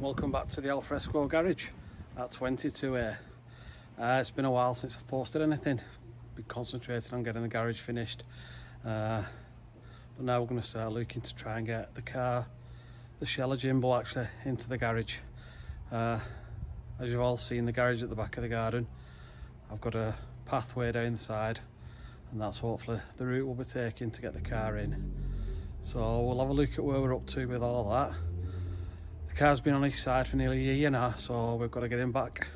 welcome back to the Al-fresco garage at 22A. Uh, it's been a while since I've posted anything, been concentrating on getting the garage finished. Uh, but now we're going to start looking to try and get the car, the Shella Jimbo actually, into the garage. Uh, as you've all seen the garage at the back of the garden, I've got a pathway down the side and that's hopefully the route we'll be taking to get the car in. So we'll have a look at where we're up to with all that. The car's been on his side for nearly a year now, so we've got to get him back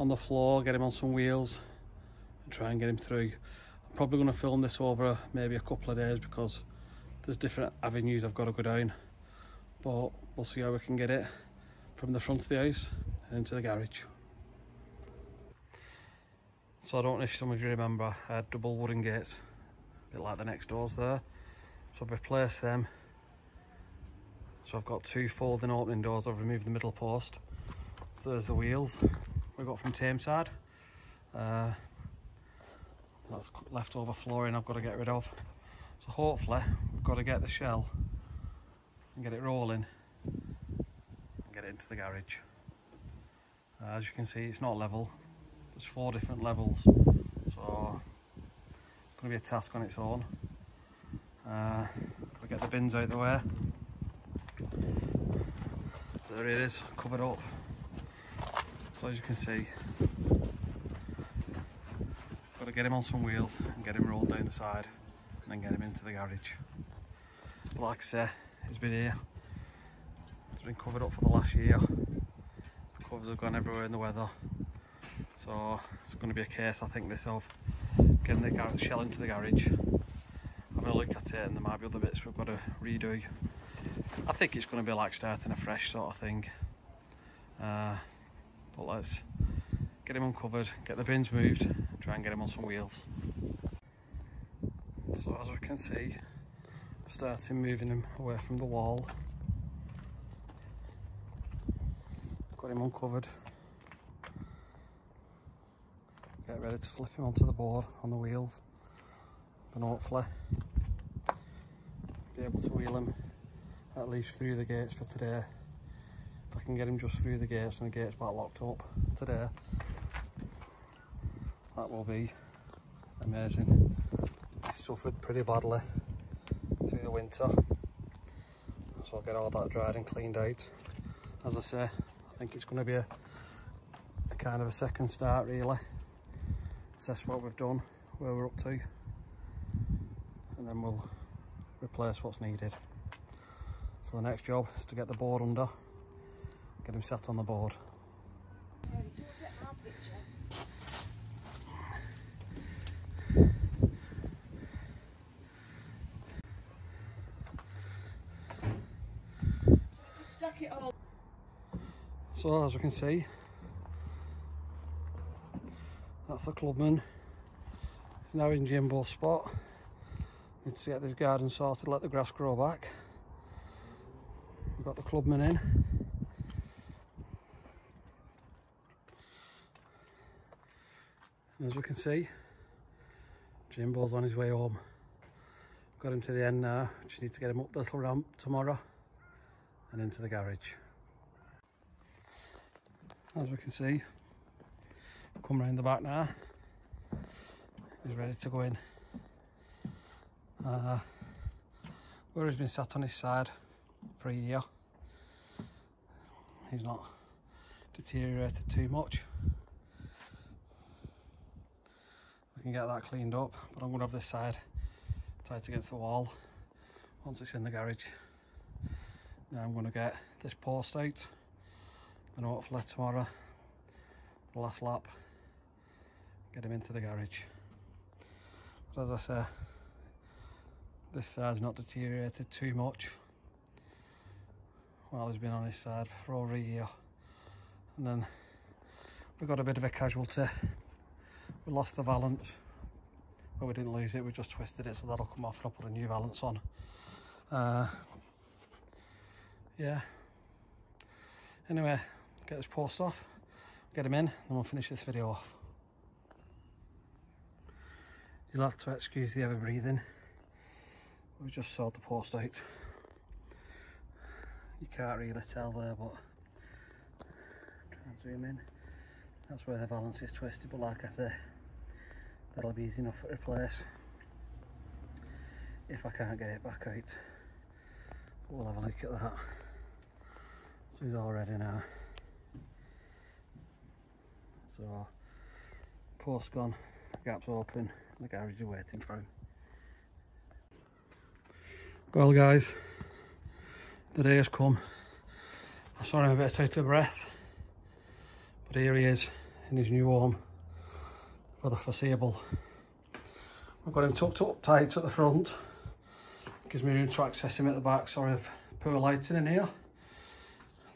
on the floor, get him on some wheels and try and get him through. I'm probably going to film this over maybe a couple of days because there's different avenues I've got to go down. But we'll see how we can get it from the front of the house and into the garage. So I don't know if some of you remember, I had double wooden gates, a bit like the next doors there. So I've replaced them so I've got two folding opening doors, I've removed the middle post. So there's the wheels we got from Tameside. Uh, that's leftover flooring I've got to get rid of. So hopefully we've got to get the shell and get it rolling and get it into the garage. Uh, as you can see it's not level, there's four different levels so it's going to be a task on its own. Uh, got to get the bins out the way there it is, covered up. So as you can see, got to get him on some wheels and get him rolled down the side and then get him into the garage. But like I say, he's been here. It's been covered up for the last year. The covers have gone everywhere in the weather. So it's going to be a case, I think, this of getting the shell into the garage, having a look at it, and there might be other bits we've got to redo I think it's going to be like starting a fresh sort of thing. Uh, but let's get him uncovered, get the bins moved, try and get him on some wheels. So as we can see, starting moving him away from the wall. Got him uncovered. Get ready to flip him onto the board on the wheels. And hopefully be able to wheel him at least through the gates for today. If I can get him just through the gates and the gates back locked up today, that will be amazing. He suffered pretty badly through the winter, so I'll get all that dried and cleaned out. As I say, I think it's going to be a, a kind of a second start really. Assess what we've done, where we're up to, and then we'll replace what's needed. So the next job is to get the board under, get him set on the board. So as we can see, that's the clubman now in Jimbo spot. Need to get this garden sorted, let the grass grow back. Got the clubman in. And as we can see, Jimbo's on his way home. Got him to the end now, just need to get him up the little ramp tomorrow and into the garage. As we can see, come round the back now. He's ready to go in. Uh, where he's been sat on his side for a year. He's not deteriorated too much. We can get that cleaned up, but I'm going to have this side tight against the wall once it's in the garage. Now I'm going to get this post out and hopefully tomorrow, the last lap, get him into the garage. But as I say, this side's not deteriorated too much while he's been on his side for over a year. And then we got a bit of a casualty. We lost the valance. but we didn't lose it, we just twisted it, so that'll come off and I'll put a new valance on. Uh, yeah. Anyway, get this post off, get him in, and then we'll finish this video off. You'll have to excuse the ever breathing. We just sawed the post out you can't really tell there but try and zoom in. That's where the valance is twisted but like I say that'll be easy enough to replace if I can't get it back out. We'll have a look at that. So he's all ready now. So post gone gaps open the garage is waiting for him. Well guys the day has come. I saw him a bit out of breath. But here he is in his new home for the foreseeable. I've got him tucked up tight at the front. Gives me room to access him at the back sorry I've put a lighting in here.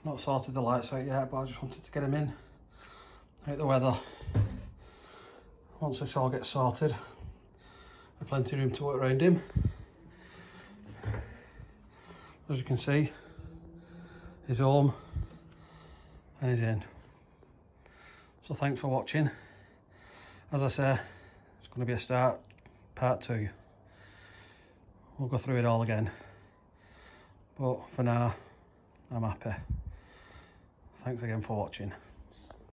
Not sorted the lights out yet but I just wanted to get him in. Out the weather. Once this all gets sorted I've plenty of room to work around him as you can see he's home and he's in so thanks for watching. As I say it's going to be a start part two. We'll go through it all again. But for now I'm happy. Thanks again for watching